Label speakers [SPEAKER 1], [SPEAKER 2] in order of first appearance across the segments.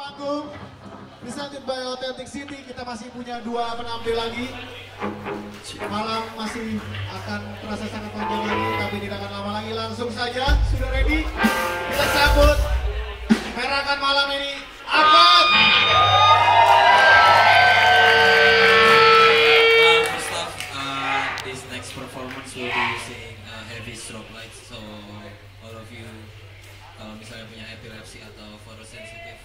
[SPEAKER 1] panggung. Presented by Authentic City kita masih punya dua penampil lagi. Malam masih akan terasa sangat panjang lagi tapi tidak akan lama lagi. Langsung saja sudah ready? Kita sambut merakan malam ini Ahmad
[SPEAKER 2] kalau misalnya punya epilepsi atau photosensitive,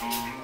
[SPEAKER 2] Mm-hmm.